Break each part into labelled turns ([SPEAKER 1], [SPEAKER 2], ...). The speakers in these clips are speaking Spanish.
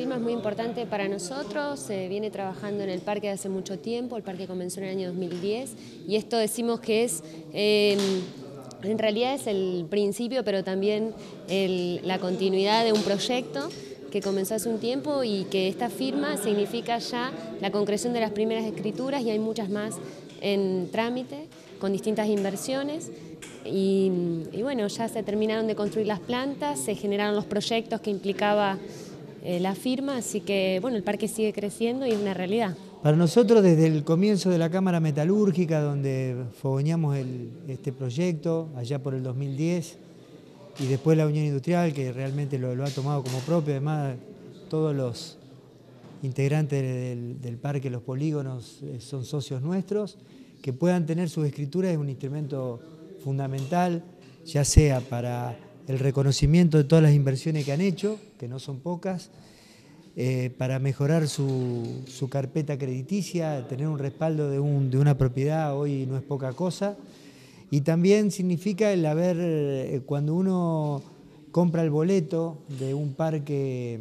[SPEAKER 1] firma es muy importante para nosotros, se viene trabajando en el parque desde hace mucho tiempo, el parque comenzó en el año 2010 y esto decimos que es, em, en realidad es el principio, pero también la continuidad de un proyecto que comenzó hace un tiempo y que esta firma significa ya la concreción de las primeras escrituras y hay muchas más en trámite con distintas inversiones. Y, bueno, ya se terminaron de construir las plantas, se generaron los proyectos que implicaba eh, la firma, así que bueno, el parque sigue creciendo y es una realidad.
[SPEAKER 2] Para nosotros desde el comienzo de la Cámara Metalúrgica, donde fogoneamos este proyecto, allá por el 2010, y después la Unión Industrial, que realmente lo, ha tomado como propio, además todos los integrantes del, parque, los polígonos, eh, son socios nuestros, que puedan tener sus escrituras es un instrumento fundamental, ya sea para el reconocimiento de todas las inversiones que han hecho, que no son pocas, eh, para mejorar su, carpeta crediticia, tener un respaldo de, de una propiedad hoy no es poca cosa, y también significa el haber, eh, cuando uno compra el boleto de un parque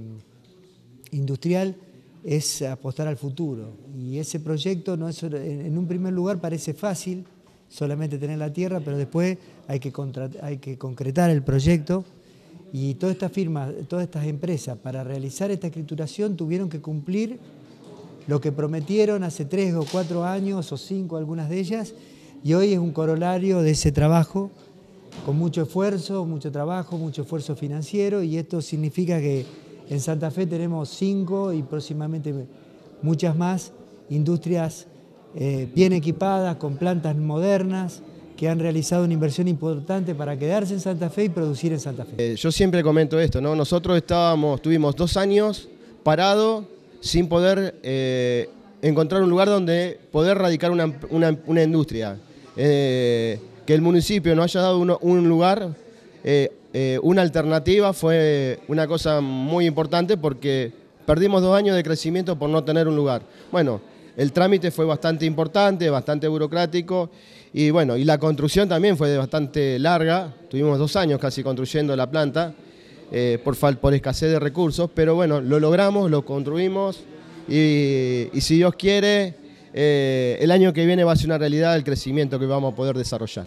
[SPEAKER 2] industrial, es apostar al futuro. Y ese proyecto no es, en un primer lugar parece fácil, solamente tener la tierra, pero después hay que, hay que concretar el proyecto. Y todas estas firmas, todas estas empresas para realizar esta escrituración tuvieron que cumplir lo que prometieron hace tres o cuatro años o cinco algunas de ellas. Y hoy es un corolario de ese trabajo con mucho esfuerzo, mucho trabajo, mucho esfuerzo financiero. Y esto significa que en Santa Fe tenemos cinco y próximamente muchas más industrias eh, bien equipadas, con plantas modernas, que han realizado una inversión importante para quedarse en Santa Fe y producir en Santa Fe.
[SPEAKER 3] Eh, yo siempre comento esto, ¿no? Nosotros estábamos, tuvimos dos años parados sin poder eh, encontrar un lugar donde poder radicar una industria. Eh, que el municipio nos haya dado un lugar, una alternativa, fue una cosa muy importante porque perdimos dos años de crecimiento por no tener un lugar. Bueno, el trámite fue bastante importante, bastante burocrático y bueno, y la construcción también fue bastante larga, tuvimos dos años casi construyendo la planta por, por escasez de recursos, pero bueno, lo logramos, lo construimos y si Dios quiere eh, el año que viene va a ser una realidad el crecimiento que vamos a poder desarrollar.